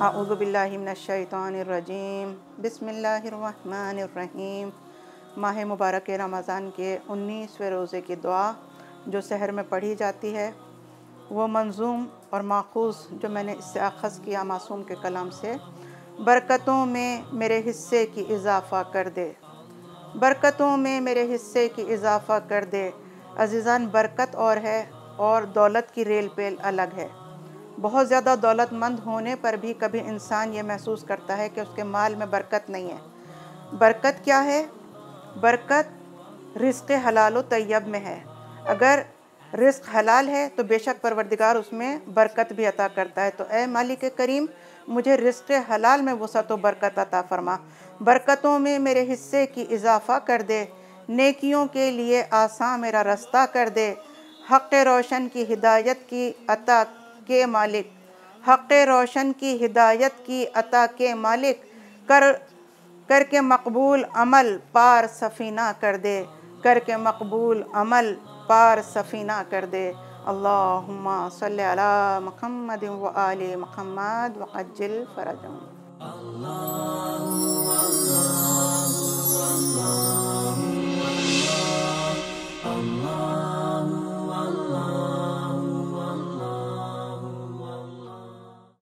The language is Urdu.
اعوذ باللہ من الشیطان الرجیم۔ بسم اللہ الرحمن الرحیم۔ ماہ مبارک رمضان کے انیسویں روزے کی دعا جو سحر میں پڑھی جاتی ہے، وہ منظوم اور ماخوذ جو میں نے اس سے اخذ کیا معصوم کے کلام سے، برکتوں میں میرے حصے کی اضافہ کر دے۔ برکتوں میں میرے حصے کی اضافہ کر دے۔ عزیزان، برکت اور ہے اور دولت کی ریل پیل الگ ہے۔ بہت زیادہ دولت مند ہونے پر بھی کبھی انسان یہ محسوس کرتا ہے کہ اس کے مال میں برکت نہیں ہے۔ برکت کیا ہے؟ برکت رزق حلال و طیب میں ہے۔ اگر رزق حلال ہے تو بے شک پروردگار اس میں برکت بھی عطا کرتا ہے۔ تو اے مالک کریم، مجھے رزق حلال میں وسعت و برکت عطا فرما۔ برکتوں میں میرے حصے کی اضافہ کر دے۔ نیکیوں کے لیے آسان میرا رستہ کر دے۔ حق روشن کی ہدایت کی عطا کے مالک، حق روشن کی ہدایت کی عطا کے مالک، کر کر کے مقبول عمل پار سفینہ کر دے، کر کے مقبول عمل پار سفینہ کر دے۔ اللہم صلی علی محمد و آل محمد وقجل فرجم